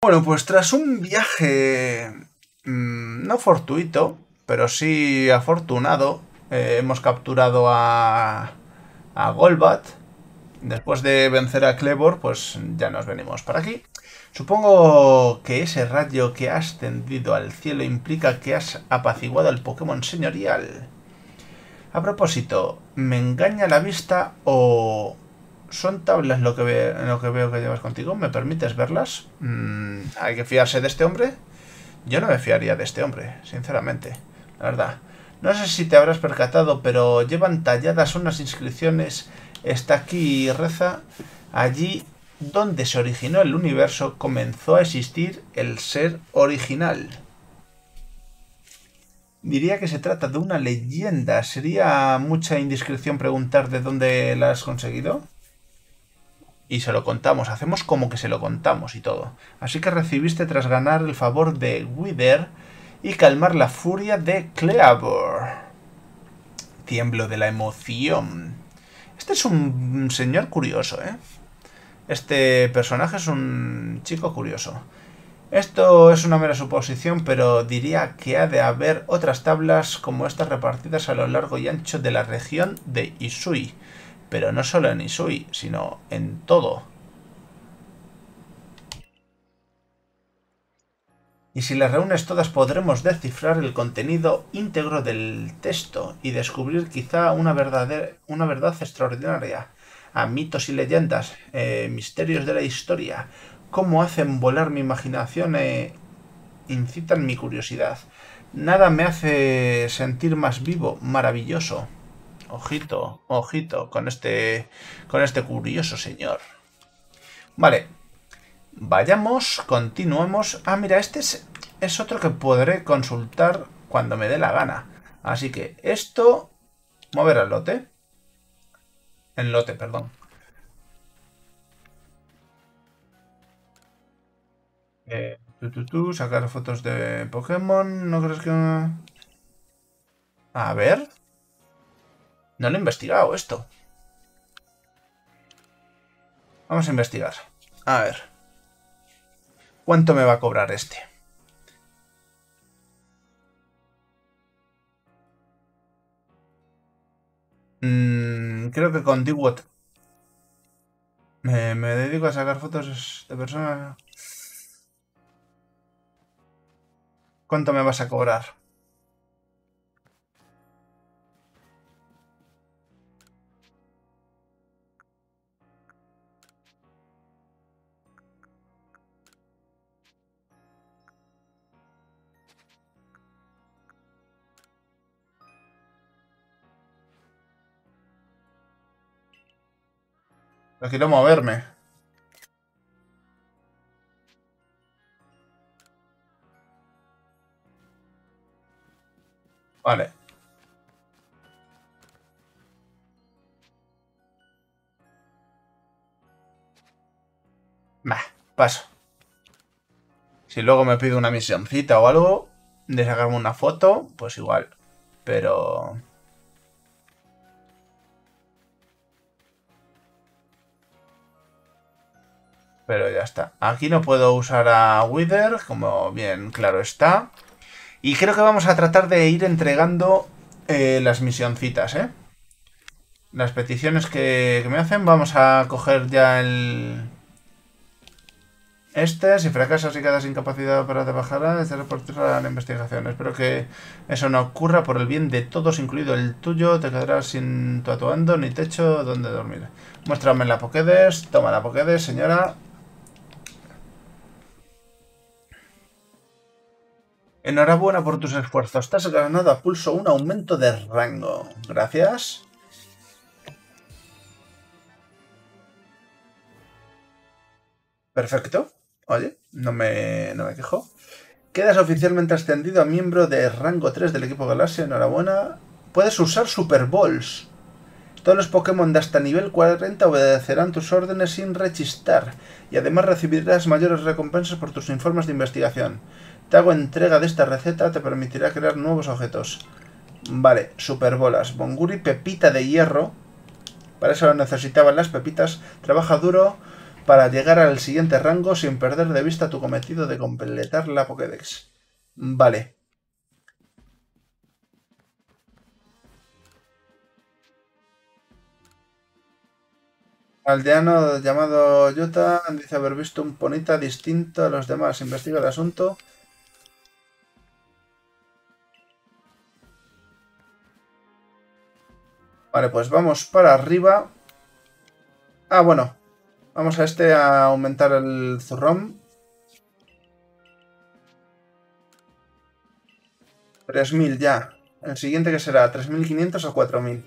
Bueno, pues tras un viaje mmm, no fortuito, pero sí afortunado, eh, hemos capturado a, a Golbat. Después de vencer a Clebor, pues ya nos venimos para aquí. Supongo que ese rayo que ha ascendido al cielo implica que has apaciguado al Pokémon señorial. A propósito, ¿me engaña la vista o son tablas lo que, lo que veo que llevas contigo? ¿Me permites verlas? Mm, ¿Hay que fiarse de este hombre? Yo no me fiaría de este hombre, sinceramente. La verdad. No sé si te habrás percatado, pero llevan talladas unas inscripciones. Está aquí y reza. Allí donde se originó el universo comenzó a existir el ser original. Diría que se trata de una leyenda. ¿Sería mucha indiscreción preguntar de dónde la has conseguido? Y se lo contamos, hacemos como que se lo contamos y todo. Así que recibiste tras ganar el favor de Wither y calmar la furia de Cleavor. Tiemblo de la emoción. Este es un señor curioso, ¿eh? Este personaje es un chico curioso. Esto es una mera suposición, pero diría que ha de haber otras tablas como estas repartidas a lo largo y ancho de la región de Isui. Pero no solo en Isui, sino en todo. Y si las reúnes todas podremos descifrar el contenido íntegro del texto y descubrir quizá una, verdad extraordinaria a mitos y leyendas, eh, misterios de la historia, cómo hacen volar mi imaginación e incitan mi curiosidad. Nada me hace sentir más vivo, maravilloso. Ojito, ojito con este con este curioso señor. Vale. Vayamos, continuemos. Ah, mira, este es, es otro que podré consultar cuando me dé la gana. Así que esto... Mover al lote. En lote, perdón. Eh, sacar fotos de Pokémon. ¿No crees que.? A ver. No lo he investigado esto. Vamos a investigar. A ver. ¿Cuánto me va a cobrar este? Mm, creo que con Dewot me, me dedico a sacar fotos de personas. ¿Cuánto me vas a cobrar? No quiero moverme. Vale. Bah, paso. Si luego me pido una misioncita o algo, de sacarme una foto, pues igual. Pero... Pero ya está. Aquí no puedo usar a Wither, como bien claro está. Y creo que vamos a tratar de ir entregando eh, las misioncitas, ¿eh? Las peticiones que, me hacen. Vamos a coger ya el... Este, si fracasas y quedas incapacitado para trabajar, este reportará la investigación. Espero que eso no ocurra por el bien de todos, incluido el tuyo. Te quedarás sin tu atuendo ni techo donde dormir. Muéstrame la Pokédex. Toma la Pokédex, señora. Enhorabuena por tus esfuerzos. Has ganado a pulso un aumento de rango. Gracias. Perfecto. Oye, no me, no me quejo. Quedas oficialmente ascendido a miembro de rango 3 del equipo Galaxia. Enhorabuena. Puedes usar Super Balls. Todos los Pokémon de hasta nivel 40 obedecerán tus órdenes sin rechistar. Y además recibirás mayores recompensas por tus informes de investigación. Te hago entrega de esta receta, te permitirá crear nuevos objetos. Vale, superbolas. Bonguri, pepita de hierro. Para eso necesitaban las pepitas. Trabaja duro para llegar al siguiente rango sin perder de vista tu cometido de completar la Pokédex. Vale. Aldeano llamado Yuta dice haber visto un ponita distinto a los demás. Investiga el asunto. Vale, pues vamos para arriba. Ah, bueno. Vamos a este a aumentar el zurrón. 3.000 ya. El siguiente que será, 3.500 o 4.000.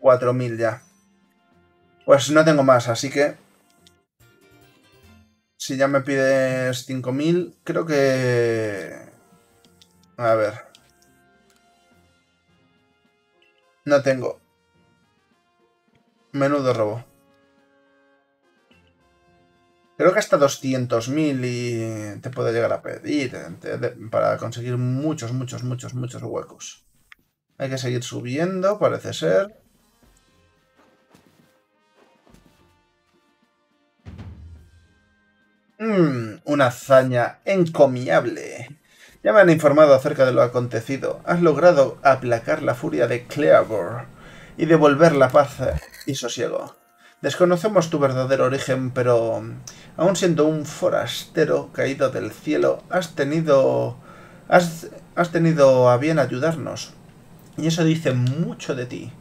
4.000 ya. Pues no tengo más, así que... Si ya me pides 5.000, creo que... A ver. No tengo. Menudo robo. Creo que hasta 200.000 y te puedo llegar a pedir para conseguir muchos, muchos, muchos, muchos huecos. Hay que seguir subiendo, parece ser. Mmm, una hazaña encomiable. Ya me han informado acerca de lo acontecido. Has logrado aplacar la furia de Clearbor y devolver la paz y sosiego. Desconocemos tu verdadero origen, pero aun siendo un forastero caído del cielo, has tenido has, has tenido a bien ayudarnos. Y eso dice mucho de ti.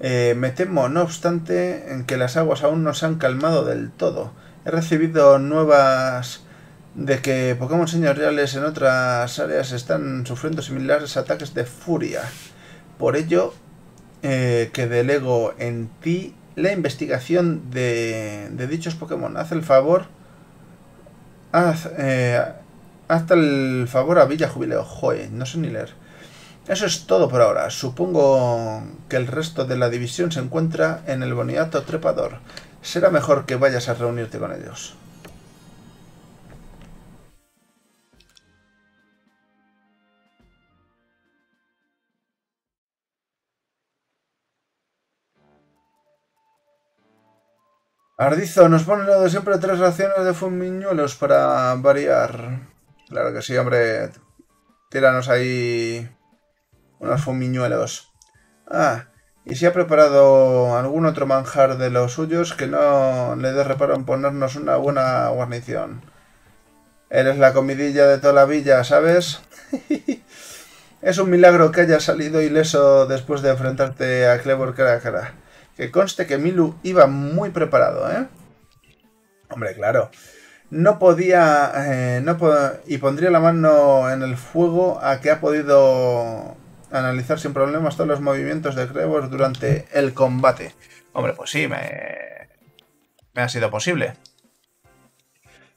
Eh, me temo, no obstante, en que las aguas aún no se han calmado del todo. He recibido nuevas de que Pokémon señoriales en otras áreas están sufriendo similares ataques de furia. Por ello, eh, que delego en ti la investigación de, dichos Pokémon. Haz el favor. Haz, eh, haz el favor a Villa Jubileo. Joe, no sé ni leer. Eso es todo por ahora. Supongo que el resto de la división se encuentra en el boniato trepador será mejor que vayas a reunirte con ellos. Ardizo, nos pone lo de siempre tres raciones de fumiñuelos para variar. Claro que sí, hombre. Tíranos ahí unos fumiñuelos. Ah, y si ha preparado algún otro manjar de los suyos, que no le dé reparo en ponernos una buena guarnición. Eres la comidilla de toda la villa, ¿sabes? es un milagro que hayas salido ileso después de enfrentarte a Clever cara cara. Que conste que Milu iba muy preparado, ¿eh? Hombre, claro. No podía... Eh, no y pondría la mano en el fuego a que ha podido analizar sin problemas todos los movimientos de Krebos durante el combate. Hombre, pues sí, me, me ha sido posible.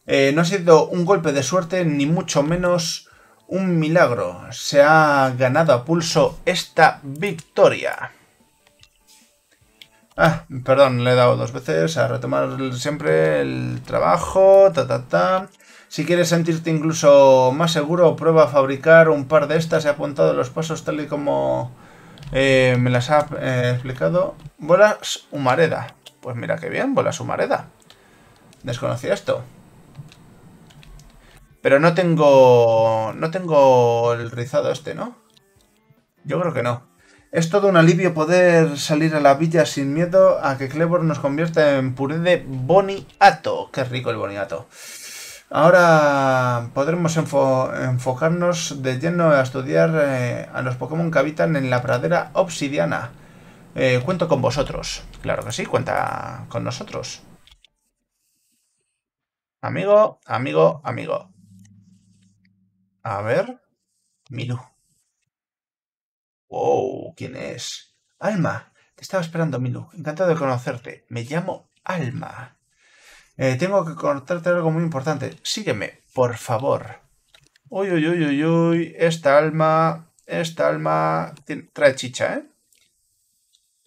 Eh, no ha sido un golpe de suerte, ni mucho menos un milagro. Se ha ganado a pulso esta victoria. Ah, perdón, le he dado dos veces a retomar siempre el trabajo, ta ta ta. Si quieres sentirte incluso más seguro, prueba a fabricar un par de estas. He apuntado los pasos tal y como eh, me las ha eh, explicado. Bolas humareda. Pues mira qué bien, bolas humareda. Desconocía esto. Pero no tengo... No tengo el rizado este, ¿no? Yo creo que no. Es todo un alivio poder salir a la villa sin miedo a que Clebor nos convierta en puré de boniato. Qué rico el boniato. Ahora podremos enfocarnos de lleno a estudiar eh, a los Pokémon que habitan en la pradera obsidiana. Eh, cuento con vosotros. Claro que sí, cuenta con nosotros. Amigo, amigo, amigo. A ver. Milu. Wow, ¿quién es? Alma. Te estaba esperando, Milu. Encantado de conocerte. Me llamo Alma. Eh, tengo que contarte algo muy importante. Sígueme, por favor. Uy, uy, uy, uy, uy. Esta alma... Esta alma... Trae chicha, ¿eh?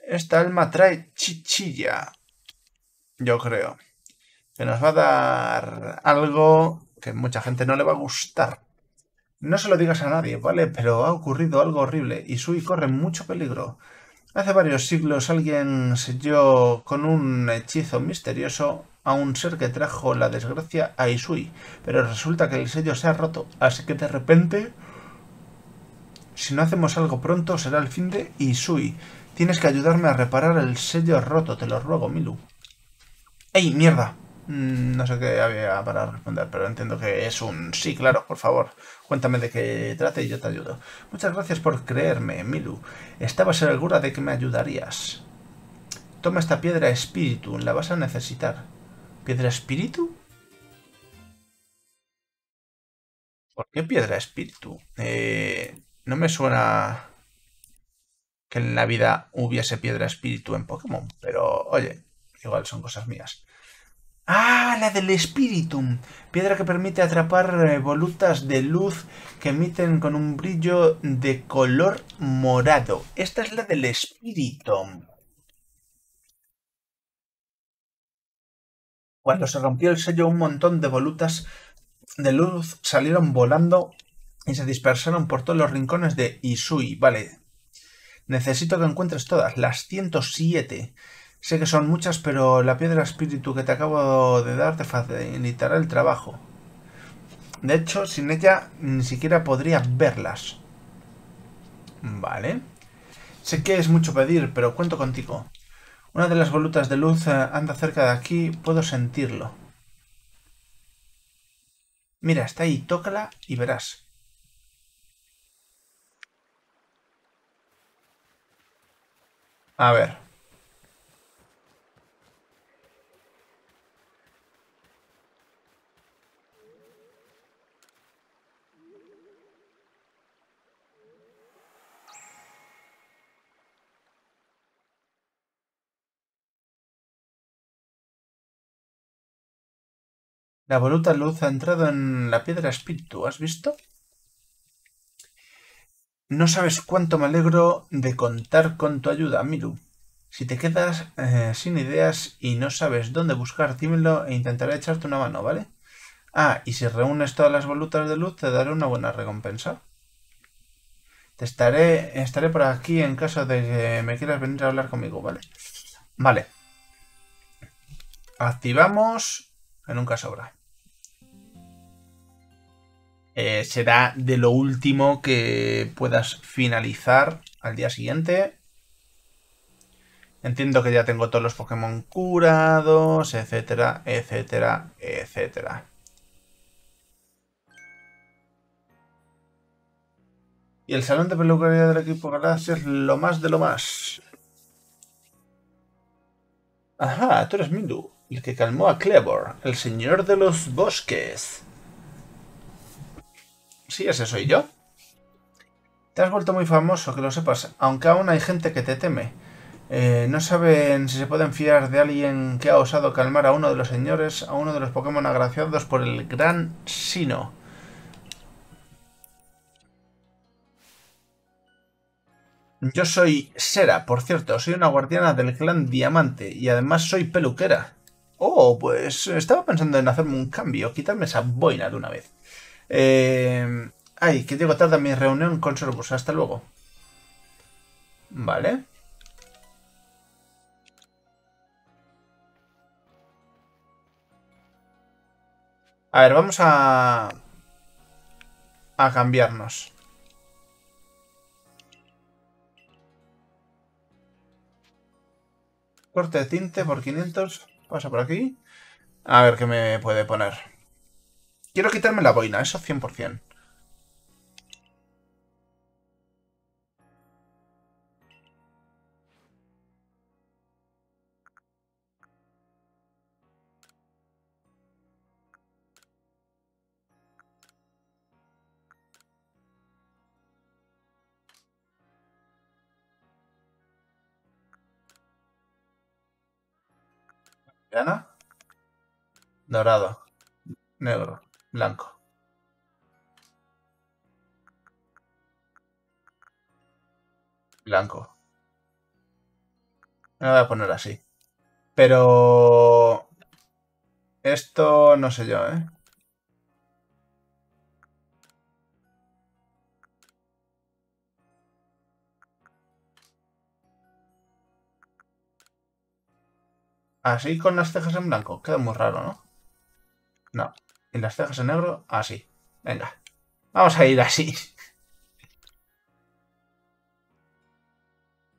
Esta alma trae chichilla. Yo creo. Que nos va a dar algo que mucha gente no le va a gustar. No se lo digas a nadie, ¿vale? Pero ha ocurrido algo horrible y Sui corre mucho peligro. Hace varios siglos alguien selló con un hechizo misterioso a un ser que trajo la desgracia a Isui, pero resulta que el sello se ha roto, así que de repente... Si no hacemos algo pronto será el fin de Isui. Tienes que ayudarme a reparar el sello roto, te lo ruego, Milu. ¡Ey, mierda! Mm, no sé qué había para responder, pero entiendo que es un sí, claro, por favor. Cuéntame de qué trate y yo te ayudo. Muchas gracias por creerme, Milu. Estaba segura de que me ayudarías. Toma esta piedra espíritu, la vas a necesitar. ¿Piedra espíritu? ¿Por qué piedra espíritu? Eh, no me suena que en la vida hubiese piedra espíritu en Pokémon, pero oye, igual son cosas mías. Ah, la del Spiritum. Piedra que permite atrapar volutas de luz que emiten con un brillo de color morado. Esta es la del Spiritum. Cuando se rompió el sello, un montón de volutas de luz salieron volando y se dispersaron por todos los rincones de Isui. Vale. Necesito que encuentres todas, las 107. Sé que son muchas, pero la piedra espíritu que te acabo de dar te facilitará el trabajo. De hecho, sin ella ni siquiera podría verlas. Vale. Sé que es mucho pedir, pero cuento contigo. Una de las volutas de luz eh, anda cerca de aquí, puedo sentirlo. Mira, está ahí, tócala y verás. A ver. La voluta luz ha entrado en la piedra espíritu, ¿has visto? No sabes cuánto me alegro de contar con tu ayuda, Miru. Si te quedas eh, sin ideas y no sabes dónde buscar, dímelo e intentaré echarte una mano, ¿vale? Ah, y si reúnes todas las volutas de luz, te daré una buena recompensa. Te estaré, estaré por aquí en caso de que me quieras venir a hablar conmigo, ¿vale? Vale. Activamos en un sobra. Eh, será de lo último que puedas finalizar al día siguiente. Entiendo que ya tengo todos los Pokémon curados, etcétera, etcétera, etcétera. Y el salón de peluquería del equipo Galaxy es lo más de lo más. Ajá, tú eres Mindu, el que calmó a Clebor, el señor de los bosques. Sí, ese soy yo. Te has vuelto muy famoso, que lo sepas, aunque aún hay gente que te teme. Eh, no saben si se pueden fiar de alguien que ha osado calmar a uno de los señores, a uno de los Pokémon agraciados por el gran Sino. Yo soy Sera, por cierto, soy una guardiana del clan Diamante y además soy peluquera. Oh, pues estaba pensando en hacerme un cambio, quitarme esa boina de una vez. Eh, ay, que llego tarde a mi reunión con Sorbus. Hasta luego. Vale. A ver, vamos a... A cambiarnos. Corte de tinte por 500. Pasa por aquí. A ver qué me puede poner. Quiero quitarme la boina, eso 100%. ¿Gana? Dorado. Negro blanco. Blanco. Me voy a poner así. Pero... Esto no sé yo, ¿eh? Así con las cejas en blanco. Queda muy raro, ¿no? No. Y las cejas en negro, así. Venga. Vamos a ir así.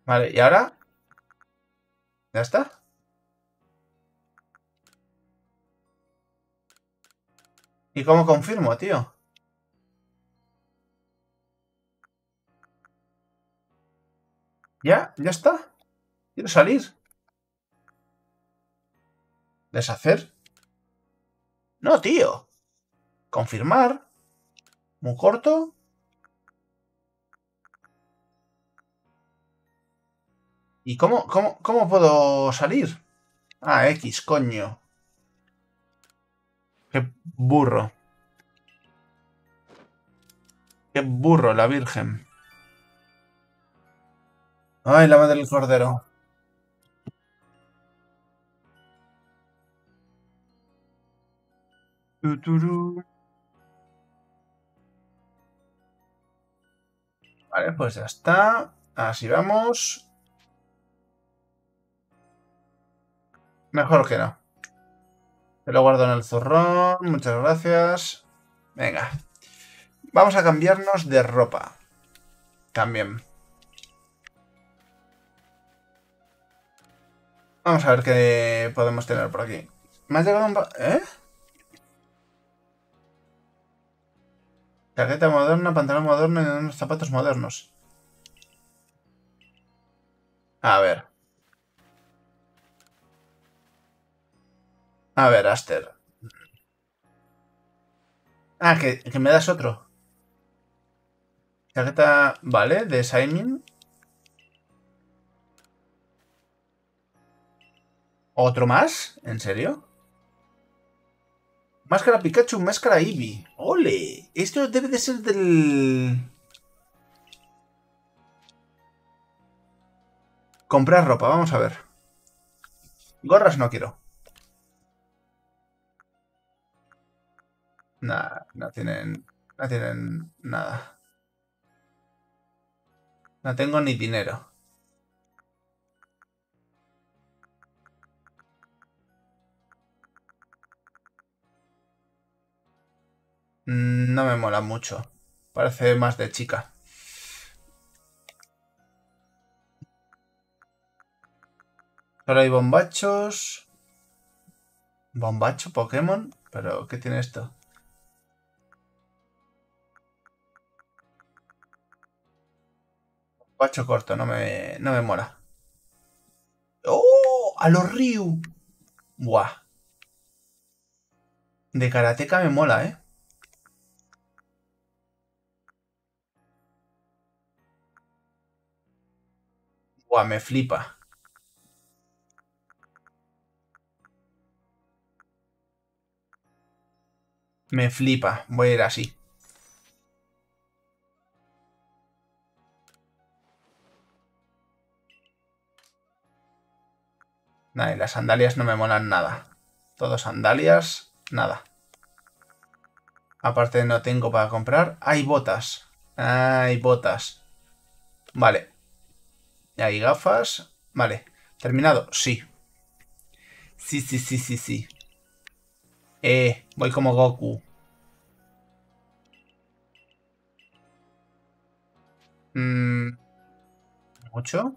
Vale, ¿y ahora? ¿Ya está? ¿Y cómo confirmo, tío? ¿Ya? ¿Ya está? Quiero salir. ¿Deshacer? No, tío. Confirmar. Muy corto. ¿Y cómo, cómo, cómo puedo salir? Ah, X, coño. Qué burro. Qué burro la Virgen. Ay, la madre del cordero. Vale, pues ya está. Así vamos. Mejor que no. Te lo guardo en el zurrón. Muchas gracias. Venga. Vamos a cambiarnos de ropa. También. Vamos a ver qué podemos tener por aquí. Me ha llegado un... ¿Eh? Chaqueta moderna, pantalón moderno y unos zapatos modernos. A ver. A ver, Aster. Ah, que, que me das otro. Chaqueta, vale, de Simon. ¿Otro más? ¿En serio? Máscara Pikachu, máscara Eevee. ¡Ole! Esto debe de ser del... Comprar ropa, vamos a ver. Gorras no quiero. Nah, no tienen... No tienen nada. No tengo ni dinero. No me mola mucho. Parece más de chica. Solo hay bombachos. Bombacho, Pokémon. Pero, ¿qué tiene esto? Bombacho corto, no me, no me mola. ¡Oh! ¡A los Ryu! Buah. De Karateka me mola, ¿eh? Buah, me flipa. Me flipa. Voy a ir así. Nah, y las sandalias no me molan nada. Todo sandalias, nada. Aparte no tengo para comprar. Hay botas. Hay botas. Vale. Hay gafas. Vale. ¿Terminado? Sí. Sí, sí, sí, sí, sí. Eh, voy como Goku. Mm, ¿Mucho?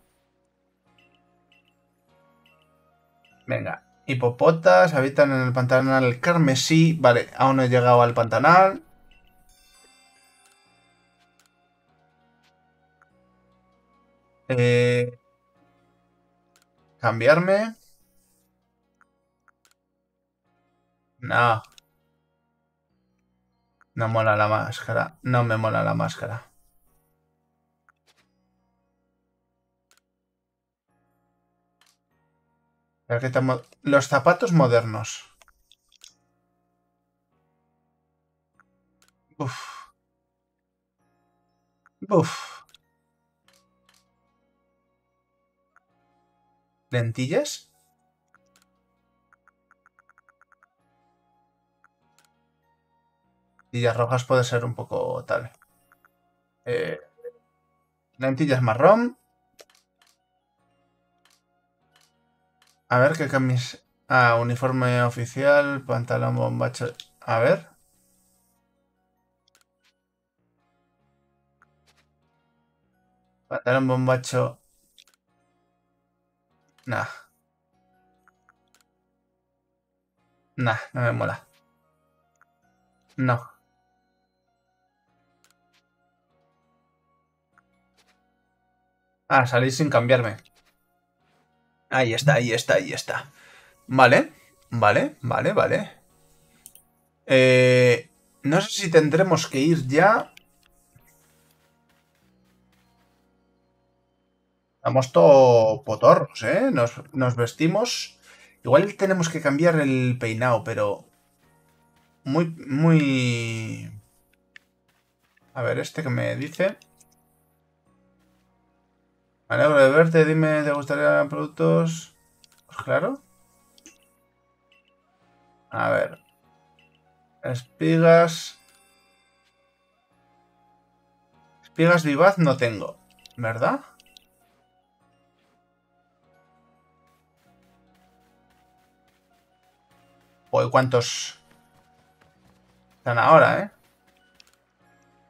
Venga. Hipopotas habitan en el pantanal carmesí. Vale, aún no he llegado al pantanal. Eh, cambiarme. No. No mola la máscara. No me mola la máscara. Los zapatos modernos. Uf. Uf. ¿Lentillas? Lentillas rojas puede ser un poco tal. Eh, lentillas marrón. A ver qué camis... Ah, uniforme oficial, pantalón bombacho. A ver. Pantalón bombacho. Nah. Nah, no me mola. No. Ah, salí sin cambiarme. Ahí está, ahí está, ahí está. Vale, vale, vale, vale. Eh, no sé si tendremos que ir ya. Estamos todo potorros, ¿eh? Nos, nos vestimos. Igual tenemos que cambiar el peinado, pero... Muy, muy... A ver, este que me dice... Me de verte, dime, ¿te gustaría productos? Pues claro. A ver. Espigas. Espigas vivaz no tengo, ¿verdad? Uy, ¿cuántos están ahora, eh?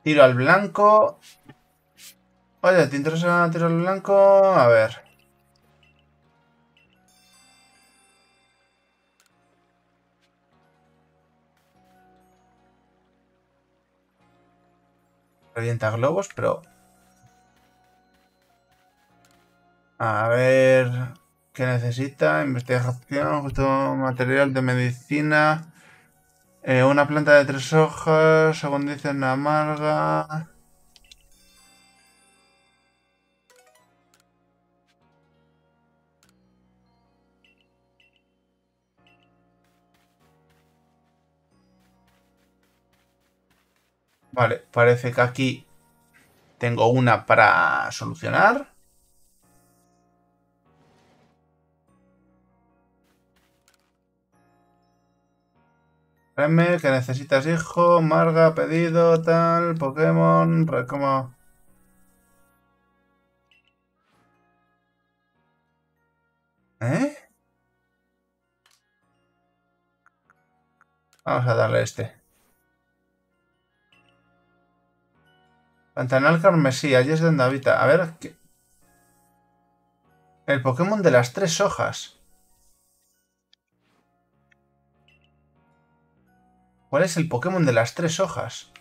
Tiro al blanco. Oye, ¿te interesa tiro al blanco? A ver. Revienta globos, pero... A ver... ¿Qué necesita? Investigación, justo material de medicina... Eh, una planta de tres hojas, según dicen amarga... Vale, parece que aquí tengo una para solucionar. Que necesitas hijo, Marga, pedido, tal, Pokémon, como... ¿Eh? Vamos a darle este. Pantanal carmesí, allí es donde habita. A ver, ¿qué? El Pokémon de las tres hojas. ¿Cuál es el Pokémon de las tres hojas?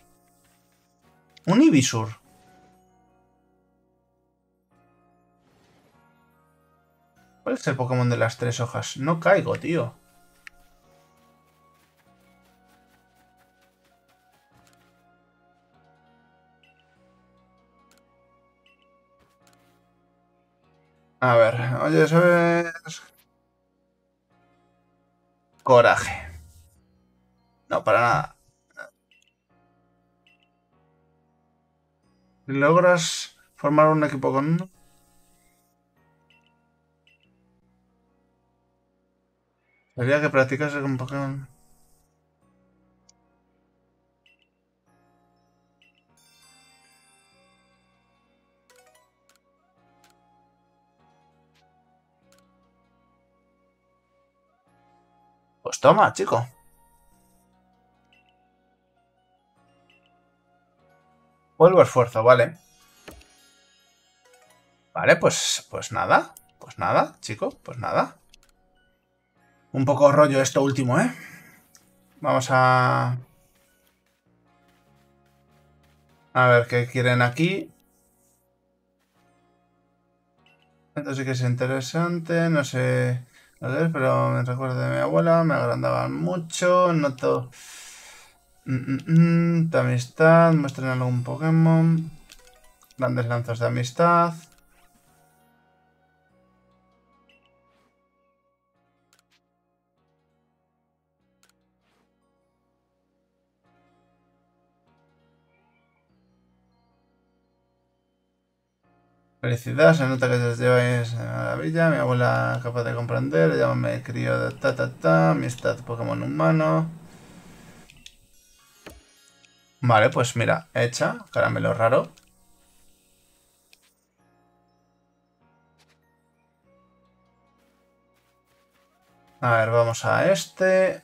Un Ibisur. ¿Cuál es el Pokémon de las tres hojas? No caigo, tío. A ver, oye, ¿sabes? Coraje. No, para nada. ¿Logras formar un equipo con uno? Sería que practicase con Pokémon. Pues toma, chico. Vuelvo esfuerzo, vale. Vale, pues, pues nada. Pues nada, chico, pues nada. Un poco rollo esto último, ¿eh? Vamos a... A ver qué quieren aquí. Esto sí que es interesante, no sé... Pero me recuerdo de mi abuela, me agrandaban mucho, noto... Mm, mm, mm, de amistad, muestren algún Pokémon. Grandes lanzas de amistad. Felicidad, se nota que te lleváis maravilla. Mi abuela capaz de comprender. Llámame crío de ta ta ta. Amistad Pokémon humano. Vale, pues mira, hecha. Caramelo raro. A ver, vamos a este.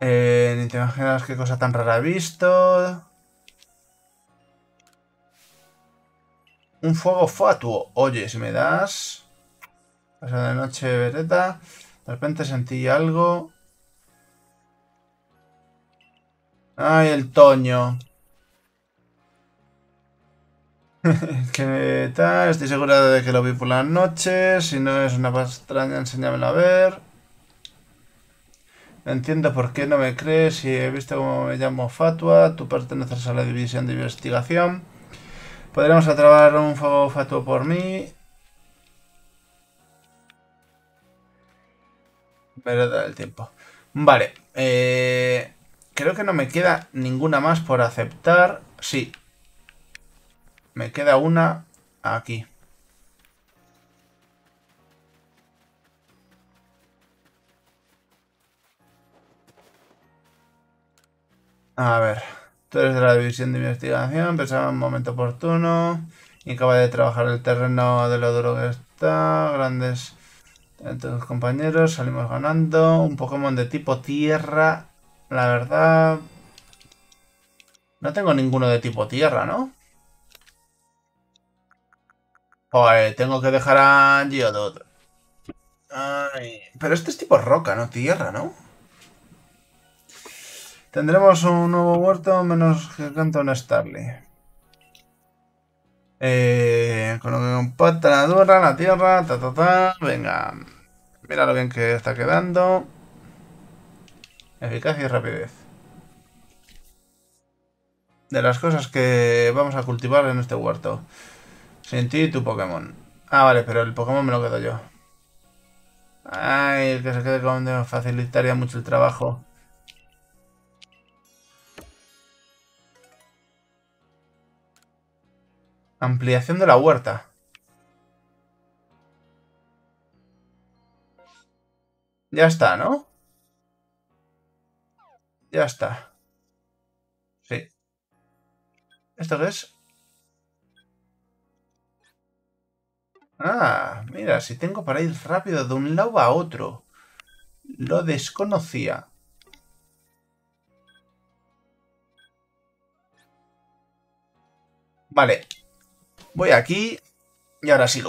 Eh, ni te imaginas qué cosa tan rara he visto. Un fuego fatuo. Oye, si me das... Pasa de noche, vereta. De repente sentí algo. Ay, el toño. ¿Qué tal? Estoy segura de que lo vi por las noches. Si no es una pastraña, enséñamelo a ver. Entiendo por qué no me crees. Si he visto cómo me llamo Fatua, tú perteneces a la división de investigación. Podremos atrabar un fuego fatuo por mí. Verdad del tiempo. Vale. Eh, creo que no me queda ninguna más por aceptar. Sí. Me queda una aquí. A ver. Tú eres de la división de investigación. Pensaba en un momento oportuno. Y acaba de trabajar el terreno de lo duro que está. Grandes entre los compañeros. Salimos ganando. Un Pokémon de tipo tierra. La verdad... No tengo ninguno de tipo tierra, ¿no? Tengo que dejar a Geodude. Pero este es tipo roca, no tierra, ¿no? Tendremos un nuevo huerto menos que canta un Starly. Eh, con lo que compacta la dura, la tierra, ta ta ta. Venga. Mira lo bien que está quedando. Eficacia y rapidez. De las cosas que vamos a cultivar en este huerto. Sin ti tu Pokémon. Ah, vale, pero el Pokémon me lo quedo yo. Ay, el que se quede con me facilitaría mucho el trabajo. Ampliación de la huerta. Ya está, ¿no? Ya está. Sí. ¿Esto qué es? Ah, mira, si tengo para ir rápido de un lado a otro. Lo desconocía. Vale. Voy aquí y ahora sigo.